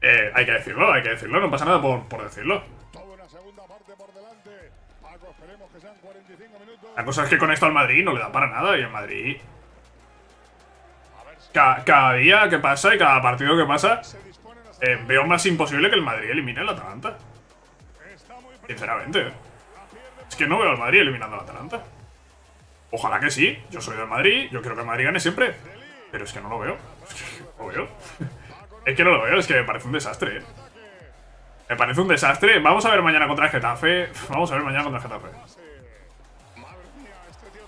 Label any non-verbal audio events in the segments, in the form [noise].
Eh, hay que decirlo, hay que decirlo, no pasa nada por, por decirlo. La cosa es que con esto al Madrid no le da para nada y el Madrid... cada día que pasa y cada partido que pasa, eh, veo más imposible que el Madrid elimine al Atalanta. Sinceramente. Es que no veo al Madrid eliminando al Atalanta. Ojalá que sí. Yo soy del Madrid. Yo quiero que el Madrid gane siempre. Pero es que no lo veo. Es que no lo veo. Es que no lo veo. Es que me parece un desastre. Me parece un desastre. Vamos a ver mañana contra el Getafe. Vamos a ver mañana contra el Getafe.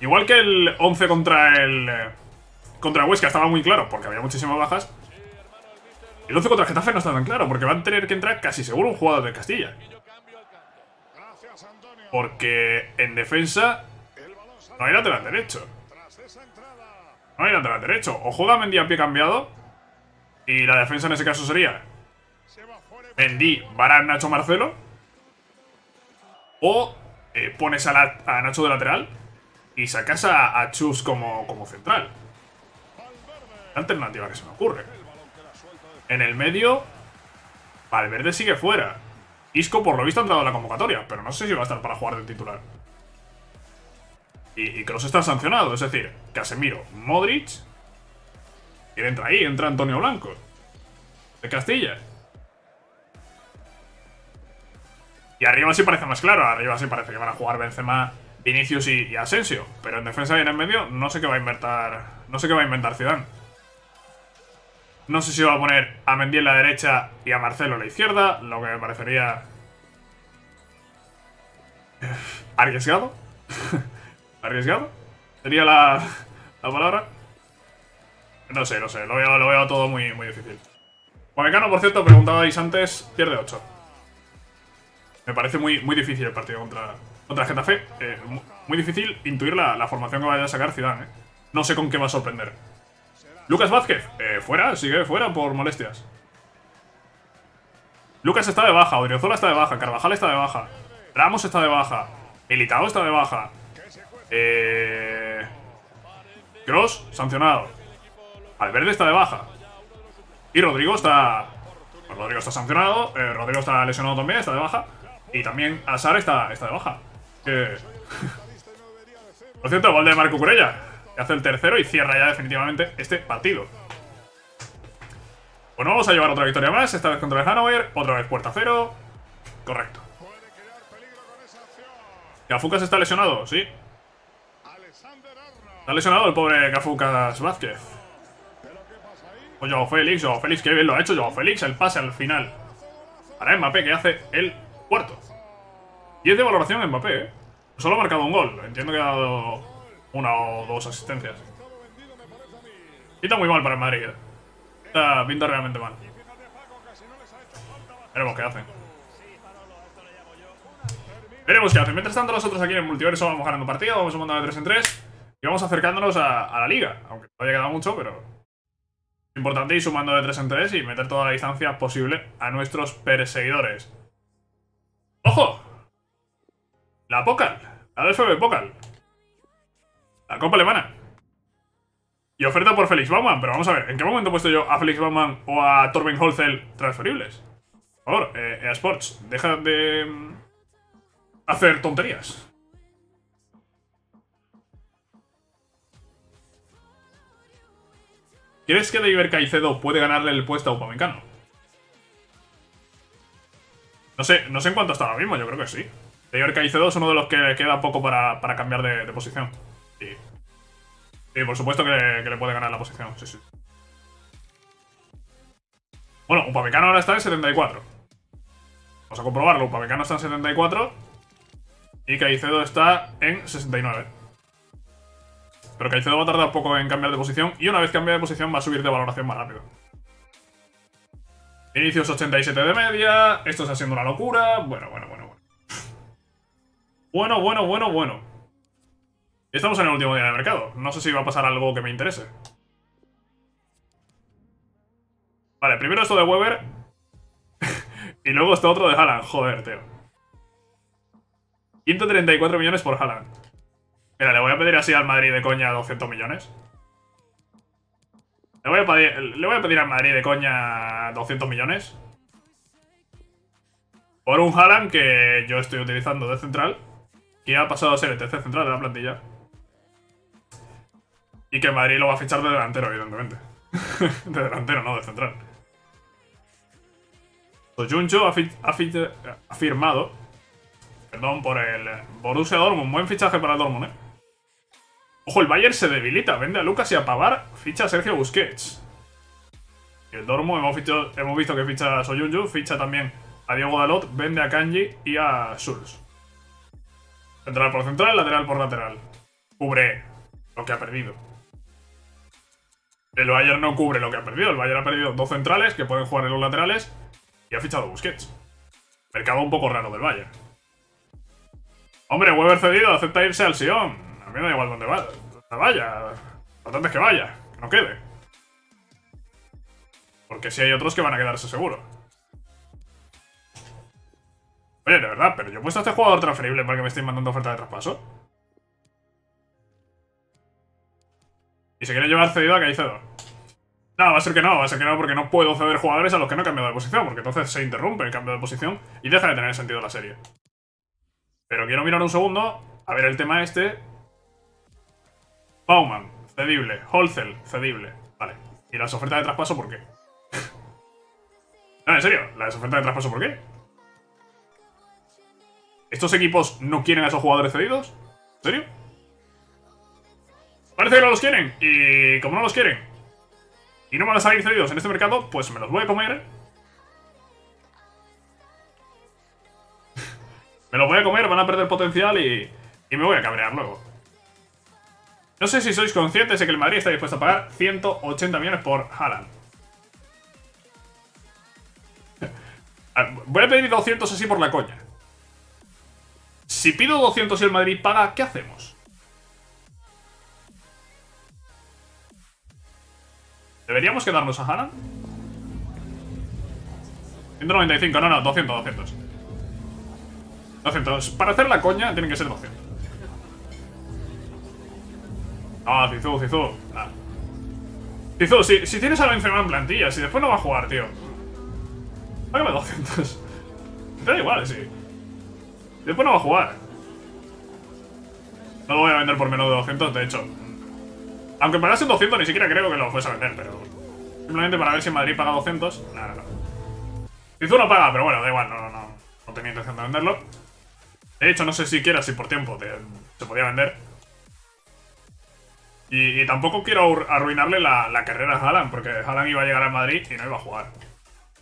Igual que el 11 contra el... Eh, contra Huesca estaba muy claro, porque había muchísimas bajas. El 11 contra el Getafe no está tan claro, porque van a tener que entrar casi seguro un jugador de Castilla. Porque en defensa no hay lateral derecho. No hay lateral derecho. O juega Mendy a pie cambiado. Y la defensa en ese caso sería Mendy, Barán, Nacho, Marcelo. O eh, pones a, Nacho de lateral y sacas a, Chus como, como central. alternativa que se me ocurre. En el medio, Valverde sigue fuera. Isco, por lo visto, ha entrado en la convocatoria, pero no sé si va a estar para jugar de titular. Y, que los está sancionado, es decir, Casemiro, Modric. Y entra ahí, entra Antonio Blanco. De Castilla. Y arriba sí parece más claro, arriba sí parece que van a jugar Benzema, Vinicius y, Asensio. Pero en defensa y en el medio no sé qué va a inventar. No sé qué va a inventar Zidane. No sé si va a poner a Mendy en la derecha y a Marcelo en la izquierda, lo que me parecería... ¿Arriesgado? [laughs] ¿Arriesgado? ¿Sería la, la palabra? No sé, no sé, lo veo, lo veo todo muy, muy difícil. Guamecano, por cierto, preguntabais antes, pierde 8. Me parece muy, muy difícil el partido contra, contra Getafe. Eh, muy difícil intuir la, la, formación que vaya a sacar Zidane, ¿eh? No sé con qué va a sorprender. Lucas Vázquez, eh, fuera, sigue fuera por molestias. Lucas está de baja, Odriozola está de baja, Carvajal está de baja, Ramos está de baja, Militao está de baja. Eh... Cross, sancionado. Alverde está de baja. Y Rodrigo está... Pues Rodrigo está sancionado, eh, Rodrigo está lesionado también, está de baja. Y también Asar está, está de baja. Que... [laughs] Por cierto, gol de Marco Curella hace el tercero y cierra ya definitivamente este partido. Bueno, vamos a llevar otra victoria más, esta vez contra el Hanover, otra vez puerta cero. Correcto. ¿Cafucas está lesionado? Sí. Está lesionado el pobre Cafucas Vázquez. O Joao Félix, Joao Félix, que bien lo ha hecho Joao Félix, el pase al final. Para Mbappé, que hace el cuarto. 10 de valoración Mbappé, ¿eh? Solo ha marcado un gol. Entiendo que ha dado una o dos asistencias. está muy mal para el Madrid. ¿eh? Pinta realmente mal. Veremos qué hacen. Veremos qué hacen. Mientras tanto, nosotros aquí en el multiverso vamos ganando partido, vamos sumando de 3 en 3 y vamos acercándonos a, la liga. Aunque todavía queda mucho, pero importante ir sumando de 3 en 3 y meter toda la distancia posible a nuestros perseguidores. ¡Ojo! La Pokal. La DFB Pokal. La Copa Alemana. Y oferta por Felix Baumann. Pero vamos a ver, ¿en qué momento he puesto yo a Felix Baumann o a Torben Holzel transferibles? Por favor, eh, EA Sports, deja de mm, hacer tonterías. ¿Crees que David Caicedo puede ganarle el puesto a Upamecano? No sé, no sé en cuánto está ahora mismo, yo creo que sí. David Caicedo es uno de los que queda poco para, cambiar de posición. Sí. por supuesto que, le puede ganar la posición. Sí, sí. Bueno, Upamecano ahora está en 74. Vamos a comprobarlo. Upamecano está en 74. Y Caicedo está en 69. Pero Caicedo va a tardar poco en cambiar de posición. Y una vez cambie de posición va a subir de valoración más rápido. Inicios 87 de media. Esto está siendo una locura. Bueno, bueno, bueno, bueno. Bueno, bueno, bueno, bueno. Estamos en el último día de mercado. No sé si va a pasar algo que me interese. Vale, primero esto de Weber. [laughs] y luego esto otro de Haaland. Joder, tío. 134 millones por Haaland. Mira, le voy a pedir así al Madrid de coña 200 millones. Le voy a pedir, al Madrid de coña 200 millones. por un Haaland que yo estoy utilizando de central, que ha pasado a ser el tercer central de la plantilla. Y que Madrid lo va a fichar de delantero, evidentemente. [laughs] de delantero, no de central. Soyuncho ha, ha, firmado. Perdón por el Borussia Dortmund. Buen fichaje para el Dortmund, eh. Ojo, el Bayern se debilita. Vende a Lucas y a Pavar. Ficha a Sergio Busquets. Y el Dortmund hemos, hemos visto que ficha a Soyuncu. Ficha también a Diego Dalot. Vende a Kanji y a Schulz. Central por central, lateral por lateral. Cubre lo que ha perdido. El Bayern no cubre lo que ha perdido. El Bayern ha perdido dos centrales que pueden jugar en los laterales y ha fichado Busquets. Mercado un poco raro del Bayern. Hombre, Weber cedido, acepta irse al Sion. A mí da igual dónde va, vaya. Lo importante es que vaya, que no quede. Porque si hay otros que van a quedarse seguro. Oye, de verdad, pero yo he puesto a este jugador transferible para que me estén mandando oferta de traspaso. Y se quiere llevar cedido a Caicedo. No, va a ser que no, va a ser que no, porque no puedo ceder jugadores a los que no he cambiado de posición, porque entonces se interrumpe el cambio de posición y deja de tener sentido la serie. Pero quiero mirar un segundo, a ver el tema este. Bauman, cedible. Holzel, cedible. Vale. ¿Y las ofertas de traspaso por qué? [laughs] no, en serio, las ofertas de traspaso por qué? ¿Estos equipos no quieren a esos jugadores cedidos? ¿En serio? Parece que no los quieren. Y como no los quieren, y no van a salir cedidos en este mercado, pues me los voy a comer. [laughs] me los voy a comer, van a perder potencial y, y me voy a cabrear luego. No sé si sois conscientes de que el Madrid está dispuesto a pagar 180 millones por Haaland. Voy a pedir 200 así por la coña. Si pido 200 y el Madrid paga, ¿qué hacemos? ¿Deberíamos quedarnos a Haaland? 195, no, no, 200, 200 200, para hacer la coña tienen que ser 200 Ah, Cizu, Cizu ah. Cizu, si, si tienes a Benzema en plantilla, si después no va a jugar, tío Págame 200 Te da igual, sí Después no va a jugar No lo voy a vender por menos de 200, de hecho aunque pagase 200 ni siquiera creo que lo fuese a vender, pero... Simplemente para ver si Madrid paga 200... Nada, no. Tizu no paga, pero bueno, da igual, no, no, no tenía intención de venderlo. De hecho, no sé siquiera si por tiempo se podía vender. Y, tampoco quiero arruinarle la, carrera a Haaland, porque Haaland iba a llegar a Madrid y no iba a jugar.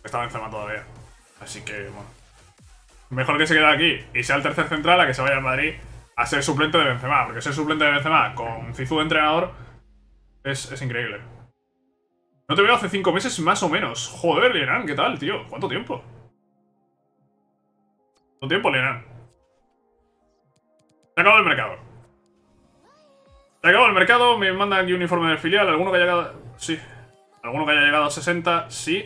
Estaba encima todavía. Así que, bueno. Mejor que se quede aquí y sea el tercer central a que se vaya a Madrid a ser suplente de Benzema. Porque ser suplente de Benzema con Cizu entrenador es, increíble. No te veo hace cinco meses más o menos. Joder, Lienan, ¿qué tal, tío? ¿Cuánto tiempo? ¿Cuánto tiempo, Lienan? Se acabado el mercado. Se acabó el mercado, me mandan aquí un informe del filial. Alguno que haya llegado... Sí. Alguno que haya llegado a 60, sí.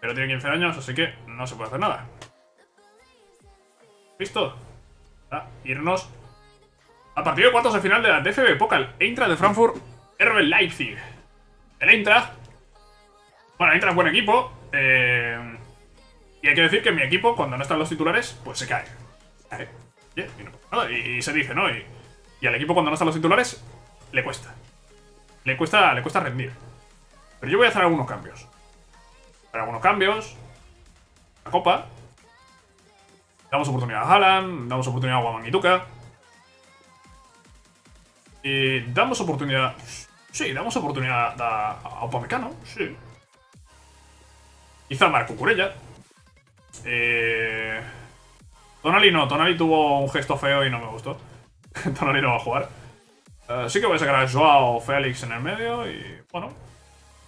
Pero tiene 15 años, así que no se puede hacer nada. ¿Listo? A irnos a partido de cuartos de final de la DFB Pokal. Entra de Frankfurt RB Leipzig. El Eintracht. Bueno, el Eintracht es buen equipo. Eh, y hay que decir que mi equipo, cuando no están los titulares, pues se cae. y, se dice, ¿no? Y, al equipo, cuando no están los titulares, le cuesta. Le cuesta, le cuesta rendir. Pero yo voy a hacer algunos cambios. Hacer algunos cambios. La copa. Damos oportunidad a Haaland. Damos oportunidad a Guaman y damos oportunidad Sí, damos oportunidad a, a Upamecano, sí. Quizá Marco Curella. Eh... Tonali no, Tonali tuvo un gesto feo y no me gustó. [laughs] Tonali no va a jugar. Eh, sí que voy a sacar a Joao Félix en el medio y, bueno,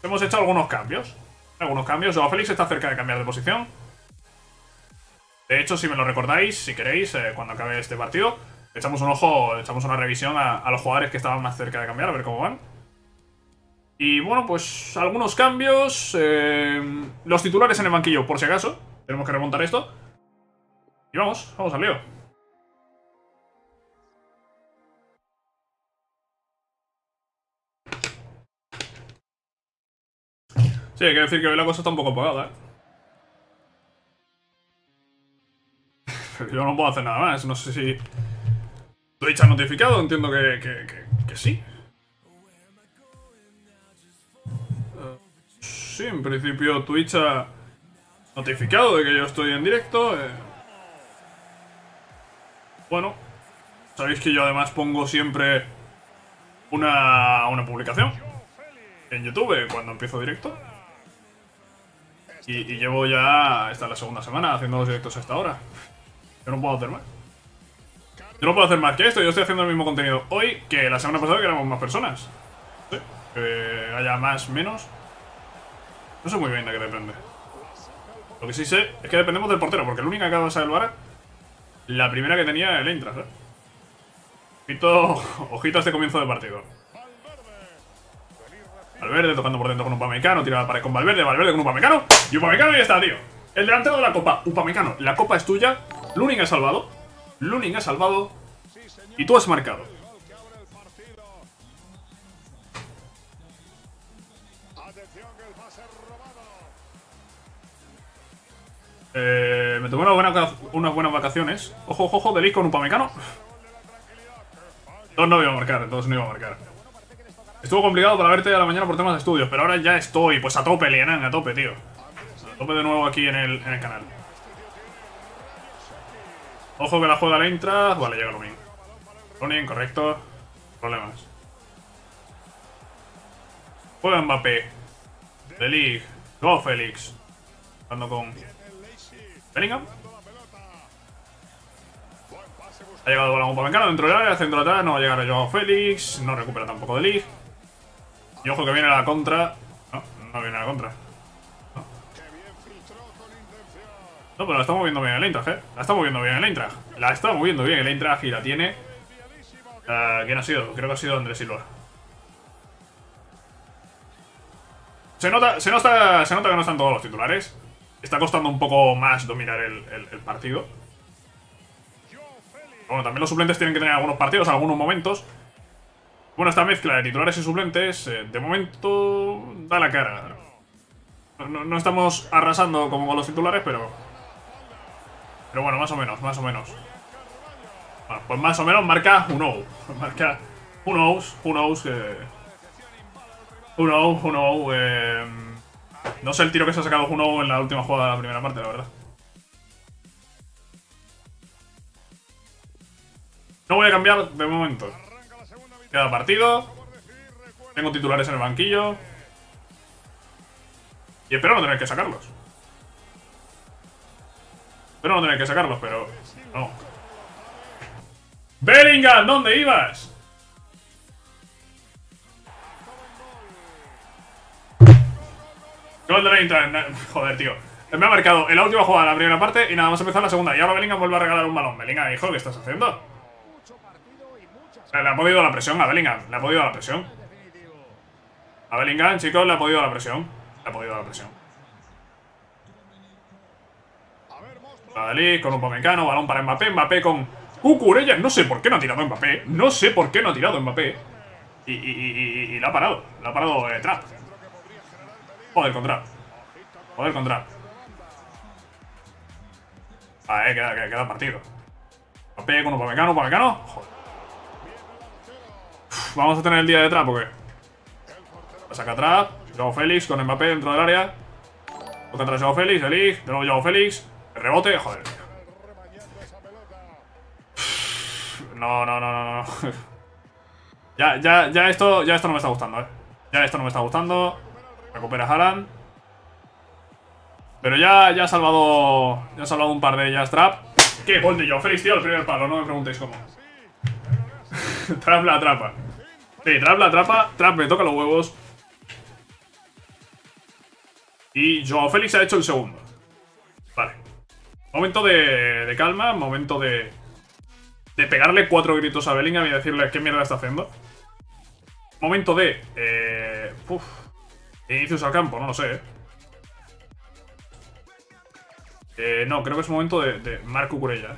hemos hecho algunos cambios. Algunos cambios. Joao Félix está cerca de cambiar de posición. De hecho, si me lo recordáis, si queréis, eh, cuando acabe este partido, echamos un ojo, echamos una revisión a, los jugadores que estaban más cerca de cambiar, a ver cómo van. Y bueno, pues algunos cambios. Eh, los titulares en el banquillo, por si acaso. Tenemos que remontar esto. Y vamos, vamos al lío. Sí, que decir que hoy la cosa está un poco apagada, ¿eh? [laughs] Yo no puedo hacer nada más. No sé si... Twitch ha notificado, entiendo que, que, que, sí. Eh, sí, en principio Twitch ha notificado de que yo estoy en directo. eh. Bueno, sabéis que yo además pongo siempre una, una publicación en YouTube cuando empiezo directo. Y, llevo ya, esta es la segunda semana, haciendo los directos a esta hora. Yo no puedo hacer más. Yo no puedo hacer más que esto, yo estoy haciendo el mismo contenido hoy que la semana pasada que éramos más personas. Sí, que haya más, menos. No sé muy bien de qué depende. Lo que sí sé es que dependemos del portero, porque el único que acaba de salvar, la primera que tenía el Eintracht, ¿eh? Ojito, [laughs] ojito a este comienzo de partido. Valverde tocando por dentro con Upamecano, tira la pared con Valverde, Valverde con Upamecano, y Upamecano ya está, tío. El delantero de la Copa, Upamecano, la Copa es tuya, Luning ha salvado, Luning ha salvado, y tú has marcado. Eh, me tomé unas buenas, unas buenas vacaciones. Ojo, ojo, ojo, Delis con Upamecano. Dos no iba a marcar, dos no iba a marcar. Estuvo complicado para verte a la mañana por temas de estudios, pero ahora ya estoy, pues a tope, Lienan, a tope, tío. A tope de nuevo aquí en el, canal. Ojo que la juega la Eintracht. Vale, llega Lunin. Lunin, correcto. Problemas. Juega Mbappé. De Ligt. Go Félix. Jugando con Bellingham. Ha llegado el balón Upamecano dentro del área, centro atrás, no va a llegar a Joao Félix, no recupera tampoco de Lig. Y ojo que viene la contra. No, no viene la contra. No, pero la está moviendo bien el Eintracht, eh. La está moviendo bien el Eintracht. La está moviendo bien el Eintracht y la tiene. ¿Quién ha sido? Creo que ha sido Andrés Silva. Se nota, se, nota, se nota que no están todos los titulares. Está costando un poco más dominar el partido. Bueno, también los suplentes tienen que tener algunos partidos, algunos momentos. Bueno, esta mezcla de titulares y suplentes, eh, de momento, da la cara. No, estamos arrasando como con los titulares, pero... Pero bueno, más o menos, más o menos. Bueno, pues más o menos marca un O. [laughs] Marca un knows, who knows. Who knows, who knows, eh, No sé el tiro que se ha sacado Juno en la última jugada de la primera parte, la verdad. No voy a cambiar de momento. Queda partido. Tengo titulares en el banquillo. Y espero no tener que sacarlos. Espero no tener que sacarlos, pero... No. ¡Bellingham! ¿Dónde ibas? Gol de la Joder, tío. Me ha marcado en la última jugada de la primera parte y nada más empezar la segunda. Y ahora Bellingham vuelve a regalar un balón. Bellingham, hijo, ¿qué estás haciendo? Le ha podido la presión a Bellingham. Le ha podido la presión. A Bellingham, chicos, le ha podido la presión. Le ha podido la presión. Dalí con un Pomecano, balón para Mbappé. Mbappé con Cucurella. No sé por qué no ha tirado Mbappé. No sé por qué no ha tirado Mbappé. Y, y, la ha parado. La ha parado eh, Trap. Joder, con Trap. Joder, con Trap. Ah, eh, queda, queda, queda partido. Mbappé con un Pomecano, Pomecano. Joder. Vamos a tener el día de Trap, ¿o qué? Saca Trap. Joao Félix con Mbappé dentro del área. Toca atrás Joao Félix, Elig. De nuevo Joao Félix. El rebote, joder. No, no, no, no, no. [laughs] Ya, ya, ya esto, ya esto no me está gustando, eh. Ya esto no me está gustando. Recupera Haaland. Pero ya, ya ha salvado. Ya ha salvado un par de ellas Trap. ¿Qué gol de Joao Félix, tío? El primer palo, no me preguntéis cómo. [laughs] Trap la atrapa. Sí, Trap la atrapa. Trap me toca los huevos. Y Joao Félix ha hecho el segundo. Vale. Momento de, calma, momento de, de pegarle cuatro gritos a Bellingham y decirle qué mierda está haciendo. Momento de... Eh, inicios al campo, no lo sé. eh. Eh, no, creo que es momento de, de Marco Curella.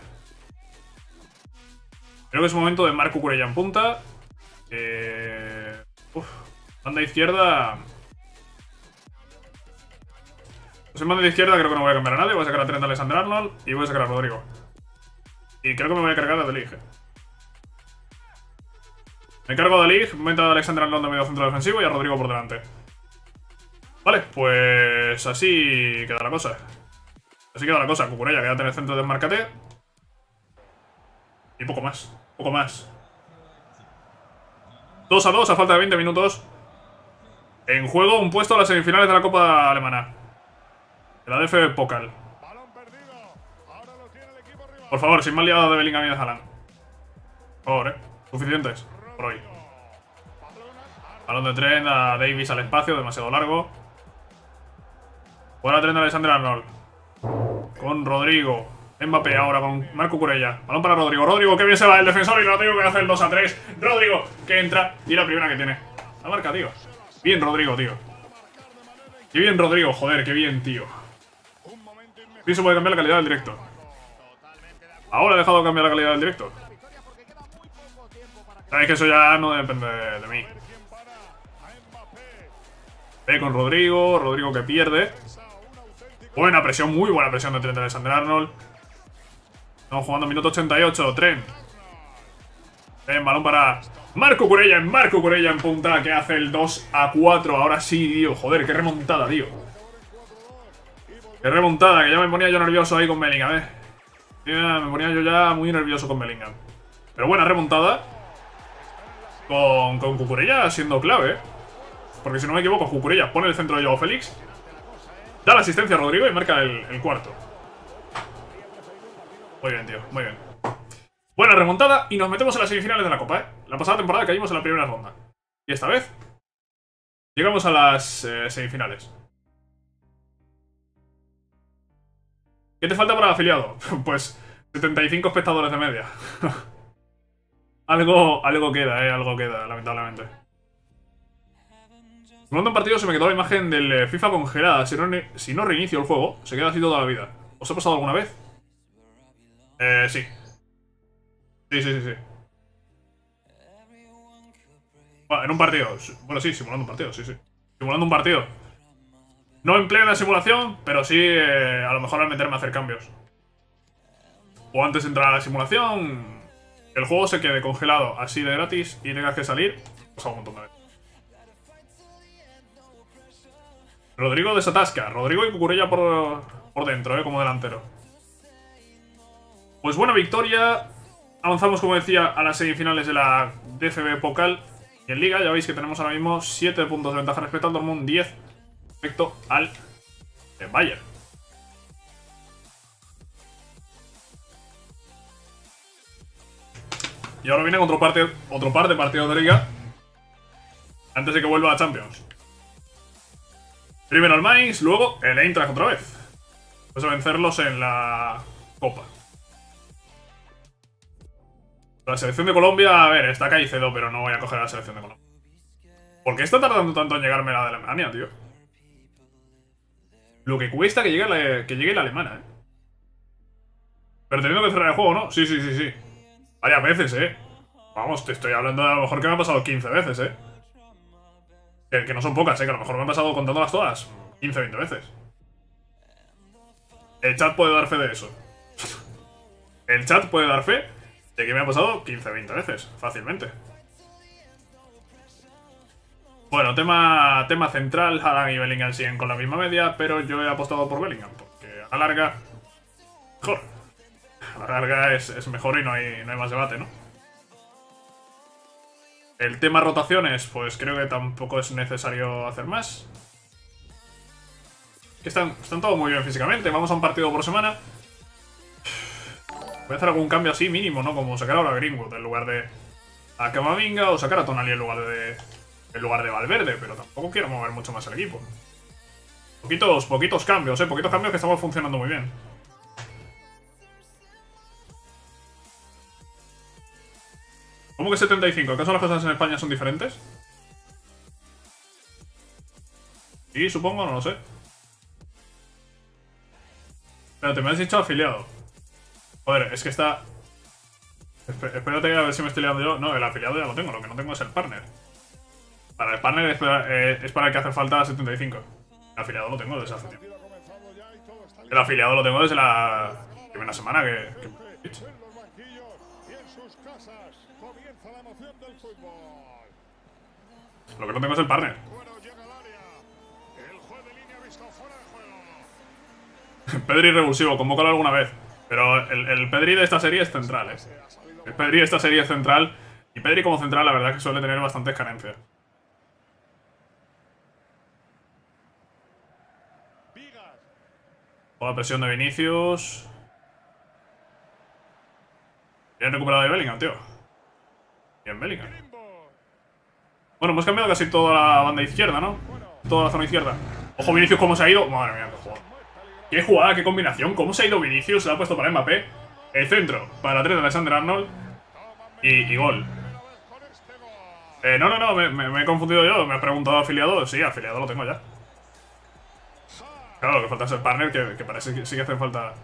Creo que es momento de Marco Curella en punta. Eh, uf, banda izquierda... Pues en banda de izquierda creo que no voy a cambiar a nadie. Voy a sacar a Trent Alexander-Arnold y voy a sacar a Rodrigo. Y creo que me voy a cargar a eh. Me cargo a League, meto a Alexander Arnold de medio centro defensivo y a Rodrigo por delante. Vale, pues así queda la cosa. Así queda la cosa. Cucurella queda en el centro del marcate. Y poco más. Poco más. 2 a 2 a falta de 20 minutos. En juego un puesto a las semifinales de la Copa Alemana. De la DF Pokal. Por favor, sin mal liado de Bellingham y de Haaland. Por favor, eh. Suficientes. Por hoy. Balón de tren a Davis al espacio, demasiado largo. Buena tren de Alexander Arnold. Con Rodrigo. Mbappé ahora con Marco Curella. Balón para Rodrigo. Rodrigo, que bien se va el defensor y Rodrigo que hace el 2 a 3. Rodrigo, que entra. Y la primera que tiene. La marca, tío. Bien, Rodrigo, tío. Qué bien, Rodrigo. Joder, qué bien, tío. Sí puede cambiar la calidad del directo. Ahora he dejado de cambiar la calidad del directo. Sabéis que eso ya no depende de, mí. Ve con Rodrigo. Rodrigo que pierde. Buena presión, muy buena presión de Trent Alexander Arnold. Estamos jugando minuto 88. Trent. Trent, balón para Marco Curella. En Marco Curella en punta que hace el 2 a 4. Ahora sí, tío. Joder, qué remontada, tío. Qué remontada, que ya me ponía yo nervioso ahí con Bellingham, eh. Me ponía yo ya muy nervioso con Bellingham. Pero buena remontada. Con, con Cucurella siendo clave. Porque si no me equivoco, Cucurella pone el centro de Joao Félix. Da la asistencia a Rodrigo y marca el cuarto. Muy bien, tío, muy bien. Buena remontada y nos metemos en las semifinales de la Copa, ¿eh? La pasada temporada caímos en la primera ronda. Y esta vez llegamos a las eh, semifinales. ¿Qué te falta para el afiliado? [laughs] Pues 75 espectadores de media. [laughs] algo, algo queda, eh, algo queda, lamentablemente. Jugando un partido se me quedó la imagen del eh, FIFA congelada. Si no, si no reinicio el juego, se queda así toda la vida. ¿Os ha pasado alguna vez? Eh, sí. Sí, sí, sí, sí. En un partido. Bueno, sí, simulando un partido, sí, sí. Simulando un partido. No en plena simulación, pero sí eh, a lo mejor al meterme a hacer cambios. O antes de entrar a la simulación, el juego se quede congelado así de gratis y tengas que salir. Pasa un montón de veces. Rodrigo desatasca. Rodrigo y Cucurella por, por dentro, eh, como delantero. Pues buena victoria. Avanzamos, como decía, a las semifinales de la DFB Pokal. Y en Liga ya veis que tenemos ahora mismo 7 puntos de ventaja respecto al Dortmund, 10 respecto al Bayern. Y ahora viene otro, par de partidos de Liga. Antes de que vuelva a Champions. Primero el Mainz, luego el Eintracht otra vez. Después de vencerlos en la Copa. La selección de Colombia, a ver, está Caicedo, pero no voy a coger a la selección de Colombia. ¿Por qué está tardando tanto en llegarme la de Alemania, tío? Lo que cuesta que llegue la, que llegue la alemana, eh. Pero teniendo que cerrar el juego, ¿no? Sí, sí, sí, sí. Varias veces, eh. Vamos, te estoy hablando de a lo mejor que me ha pasado 15 veces, eh. Que, que no son pocas, eh. Que a lo mejor me han pasado contándolas todas 15, 20 veces. El chat puede dar fe de eso. [laughs] El chat puede dar fe de que me ha pasado 15, 20 veces, fácilmente. Bueno, tema, tema central, Haaland y Bellingham siguen con la misma media, pero yo he apostado por Bellingham, porque a la larga, mejor. A la larga es, es mejor y no hay, no hay más debate, ¿no? El tema rotaciones, pues creo que tampoco es necesario hacer más. Están, están todos muy bien físicamente, vamos a un partido por semana. Voy a hacer algún cambio así mínimo, ¿no? Como sacar ahora a Greenwood en lugar de a Camavinga o sacar a Tonali en lugar de en lugar de Valverde, pero tampoco quiero mover mucho más el equipo. Poquitos, poquitos cambios, eh, poquitos cambios que estamos funcionando muy bien. ¿Cómo que 75? ¿Acaso las cosas en España son diferentes? Sí, supongo, no lo sé. Espérate, me has dicho afiliado. Joder, es que está... Esp- espérate a ver si me estoy liando yo. No, el afiliado ya lo tengo, lo que no tengo es el partner. Para el partner es para, eh, el que hace falta 75. El afiliado lo tengo desde hace tiempo. El afiliado lo tengo desde la primera semana que... Lo que no tengo es el partner. [laughs] Pedri revulsivo, convócalo alguna vez. Pero el, Pedri de esta serie es central, ¿eh? El Pedri de esta serie es central. Y Pedri como central, la verdad que suele tener bastantes carencias. Toda presión de Vinicius. Bien recuperado de Bellingham, tío. Bien, Bellingham. Bueno, hemos cambiado casi toda la banda izquierda, ¿no? Toda la zona izquierda. Ojo, Vinicius, cómo se ha ido. Madre mía, qué jugada. Qué combinación. ¿Cómo se ha ido Vinicius? Se ha puesto para Mbappé. El centro para 3 de Alexander Arnold. Y, gol. Eh, no, no, no, me, he confundido yo. Me ha preguntado afiliado. Sí, afiliado lo tengo ya. Claro, lo que falta es el partner, que, parece que sí que hace falta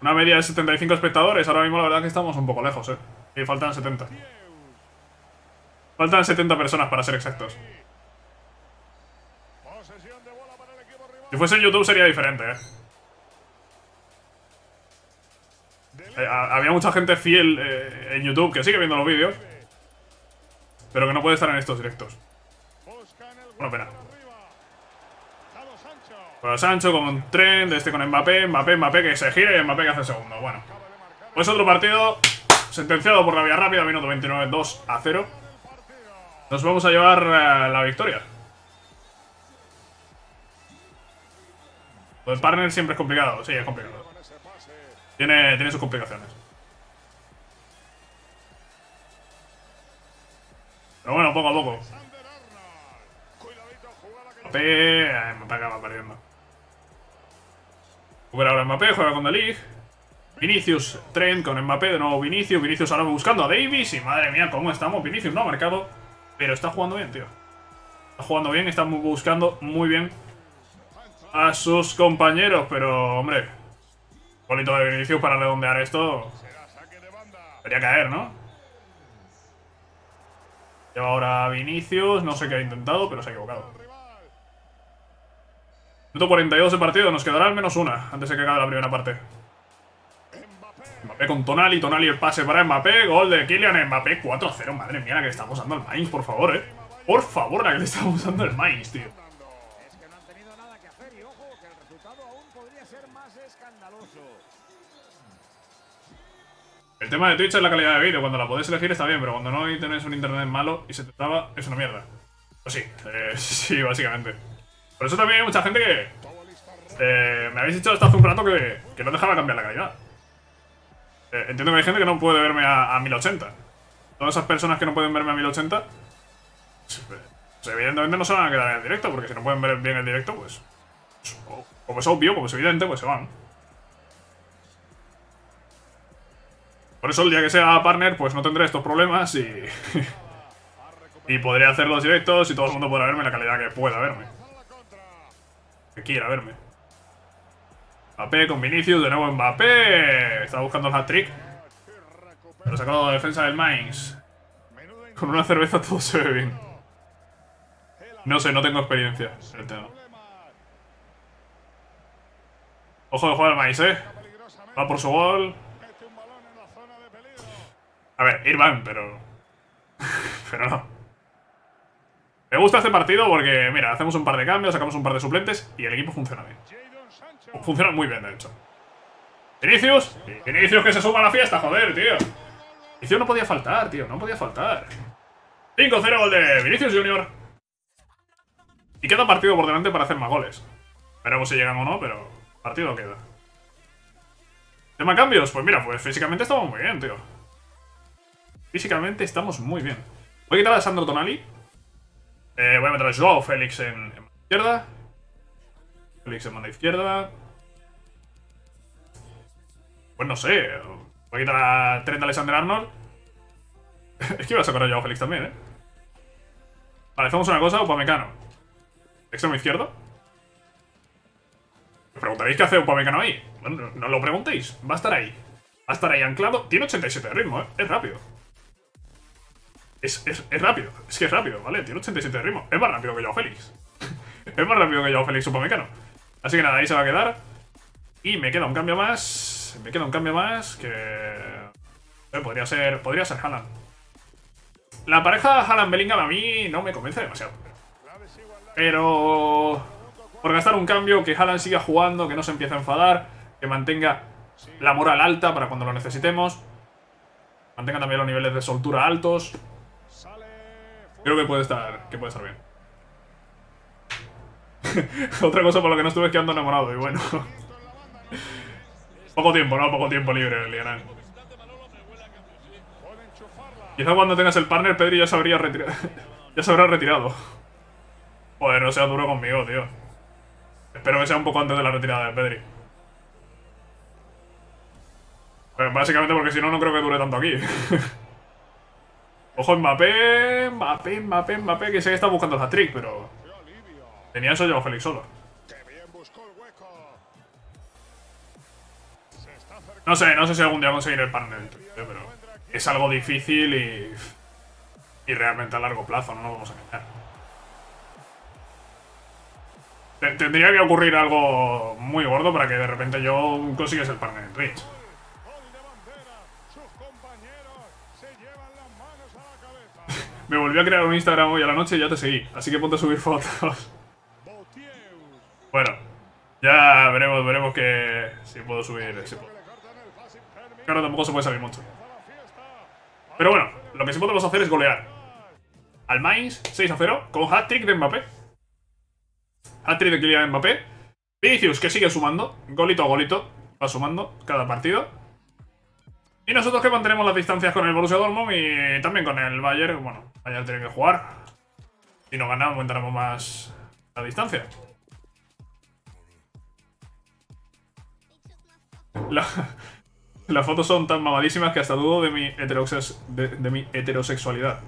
una media de 75 espectadores. Ahora mismo la verdad que estamos un poco lejos, eh. Y faltan 70. Faltan 70 personas para ser exactos. Si fuese en YouTube sería diferente, eh. eh había mucha gente fiel eh, en YouTube que sigue viendo los vídeos. Pero que no puede estar en estos directos. Una pena. Con Sancho, con Trent, este con Mbappé, Mbappé, Mbappé que se gire y Mbappé que hace segundo. Bueno, pues otro partido sentenciado por la vía rápida, minuto 29, 2 a 0. Nos vamos a llevar eh, la victoria. El partner siempre es complicado, sí, es complicado. Tiene, tiene sus complicaciones. Pero bueno, poco a poco. Mbappé, Mbappé acaba perdiendo. Recupera ahora Mbappé, juega con The Vinicius, Trent con Mbappé, de nuevo Vinicius. Vinicius ahora buscando a Davis. Y madre mía, ¿cómo estamos? Vinicius no ha marcado, pero está jugando bien, tío. Está jugando bien, está buscando muy bien a sus compañeros. Pero, hombre, bonito de Vinicius para redondear esto. Debería caer, ¿no? Lleva ahora Vinicius, no sé qué ha intentado, pero se ha equivocado. Minuto 42 de partido, nos quedará al menos una antes de que acabe la primera parte. Mbappé con Tonali, Tonali el pase para Mbappé, gol de Kylian Mbappé 4-0, madre mía la que le estamos dando al Mainz, por favor, eh. Por favor, la que le estamos dando al Mainz, tío. El tema de Twitch es la calidad de vídeo. Cuando la podéis elegir está bien, pero cuando no tenéis un internet malo y se te traba, es una mierda. Pues sí, eh, [laughs] sí, básicamente. Por eso también hay mucha gente que... Eh, me habéis dicho hasta hace un rato que, que no dejaba cambiar la calidad. Eh, entiendo que hay gente que no puede verme a, 1080. Todas esas personas que no pueden verme a 1080... Pues, pues, evidentemente no se van a quedar en el directo, porque si no pueden ver bien el directo, pues... Como es obvio, como es evidente, pues se van. Por eso el día que sea partner, pues no tendré estos problemas y... [laughs] y podré hacer los directos y todo el mundo podrá verme la calidad que pueda verme que quiera verme. Mbappé con Vinicius, de nuevo Mbappé. Está buscando el hat-trick. Pero sacado la defensa del Mainz. Con una cerveza todo se ve bien. No sé, no tengo experiencia el tema. Ojo de jugar al Mainz, eh. Va por su gol. A ver, ir van, pero... [laughs] pero no. Me gusta este partido porque, mira, hacemos un par de cambios, sacamos un par de suplentes y el equipo funciona bien. Funciona muy bien, de hecho. Vinicius. Vinicius que se suma a la fiesta, joder, tío. Vinicius no podía faltar, tío, no podía faltar. 5-0 gol de Vinicius Junior. Y queda partido por delante para hacer más goles. Veremos si llegan o no, pero partido queda. ¿Tema cambios? Pues mira, pues físicamente estamos muy bien, tío. Físicamente estamos muy bien. Voy a quitar a Sandro Tonali eh, voy a meter a Joao Félix en, en izquierda. Félix en mano izquierda. Pues no sé. Voy a quitar a Trent Alexander Arnold. [laughs] es que iba a sacar a Joao Félix también, ¿eh? Vale, hacemos una cosa, Upamecano. Extremo izquierdo. ¿Me preguntaréis qué hace Upamecano ahí? Bueno, no lo preguntéis. Va a estar ahí. Va a estar ahí anclado. Tiene 87 de ritmo, ¿eh? Es rápido. Es, rápido, es que es rápido, ¿vale? Tiene 87 de ritmo. Es más rápido que yo, Félix. [laughs] es más rápido que yo, Félix Supamecano. Así que nada, ahí se va a quedar. Y me queda un cambio más. Me queda un cambio más que... Eh, podría ser. Podría ser Haaland. La pareja Haaland-Bellingham a mí no me convence demasiado. Pero... Por gastar un cambio, que Haaland siga jugando, que no se empiece a enfadar, que mantenga la moral alta para cuando lo necesitemos. Mantenga también los niveles de soltura altos. Creo que puede estar, que puede estar bien. [laughs] Otra cosa por lo que no estuve es que ando enamorado, y bueno. [laughs] poco tiempo, ¿no? Poco tiempo libre, Lionel. Quizá cuando tengas el partner, Pedri ya se habría retirado. [laughs] ya se habrá retirado. Joder, no sea duro conmigo, tío. Espero que sea un poco antes de la retirada de Pedri. Pues básicamente porque si no, no creo que dure tanto aquí. Ojo Mbappé, Mbappé, Mbappé, Mbappé, que sé que está buscando el hat-trick, pero... Tenía eso yo Félix solo. No sé, no sé si algún día conseguiré el partner, pero es algo difícil y... Y realmente a largo plazo, no nos vamos a engañar. Tendría que ocurrir algo muy gordo para que de repente yo consigues el partner en Twitch. Me volví a crear un Instagram hoy a la noche y ya te seguí. Así que ponte a subir fotos. [laughs] bueno, ya veremos, veremos que si puedo subir. Si puedo. Claro, tampoco se puede salir mucho. Pero bueno, lo que sí podemos hacer es golear. Al Mainz 6 a 0 con hat-trick de Mbappé. Hat-trick de Kylian Mbappé. Vinicius que sigue sumando. Golito a golito. Va sumando cada partido. Y nosotros que mantenemos las distancias con el Borussia Dortmund y también con el Bayern. Bueno, Bayern tiene que jugar. Si no ganamos, aumentaremos más la distancia. [laughs] las fotos son tan mamadísimas que hasta dudo de mi, de, mi heterosexualidad.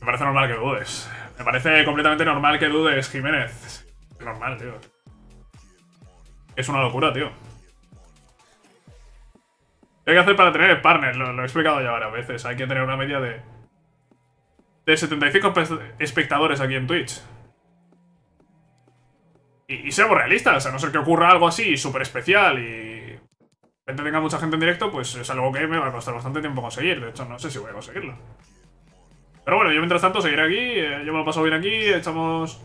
Me parece normal que dudes. Me parece completamente normal que dudes, Jiménez. Normal, tío. Es una locura, tío. ¿Qué hay que hacer para tener partner? Lo, he explicado ya varias veces. Hay que tener una media de... De 75 espectadores aquí en Twitch. Y, seamos realistas, a no ser que ocurra algo así súper especial y... gente tenga mucha gente en directo, pues es algo que me va a costar bastante tiempo conseguir. De hecho, no sé si voy a conseguirlo. Pero bueno, yo mientras tanto seguiré aquí. Eh, yo me lo paso bien aquí, echamos...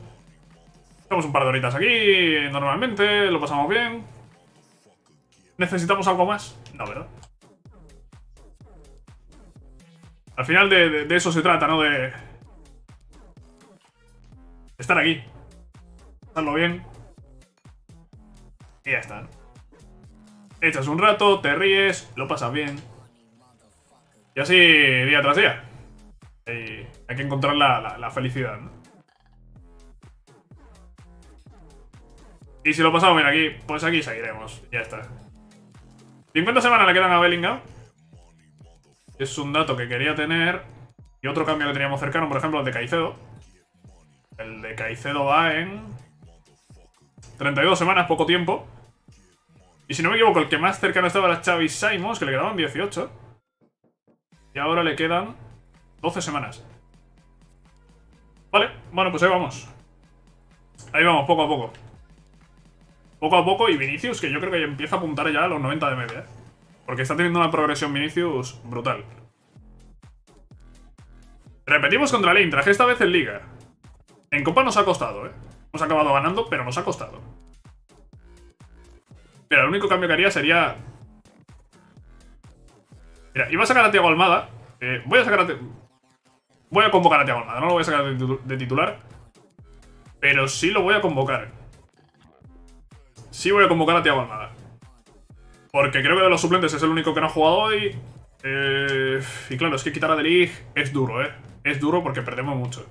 Echamos un par de horitas aquí, normalmente, lo pasamos bien. ¿Necesitamos algo más? No, ¿verdad? Al final de, eso se trata, ¿no? De... Estar aquí. Estarlo bien. Y ya está. Echas un rato, te ríes, lo pasas bien. Y así día tras día. hay que encontrar la, felicidad, ¿no? Y si lo pasamos bien aquí, pues aquí seguiremos. Ya está. 50 semanas le quedan a Bellingham. Es un dato que quería tener. Y otro cambio que teníamos cercano, por ejemplo, el de Caicedo. El de Caicedo va en... 32 semanas, poco tiempo. Y si no me equivoco, el que más cercano estaba era Xavi Simons, que le quedaban 18. Y ahora le quedan 12 semanas. Vale, bueno, pues ahí vamos. Ahí vamos, poco a poco. Poco a poco, y Vinicius, que yo creo que empieza a apuntar ya a los 90 de media. ¿eh? Porque está teniendo una progresión Vinicius brutal. Repetimos contra el Eintracht, esta vez en Liga. En Copa nos ha costado, ¿eh? Hemos acabado ganando, pero nos ha costado. Mira, el único cambio que haría sería... Mira, iba a sacar a Tiago Almada. Eh, voy a sacar a... Voy a convocar a Tiago Almada, no lo voy a sacar de titular. Pero sí lo voy a convocar. Sí voy a convocar a Tiago Almada. Porque creo que de los suplentes es el único que no ha jugado hoy. Eh, y claro, es que quitar a Delig es duro, ¿eh? Es duro porque perdemos mucho.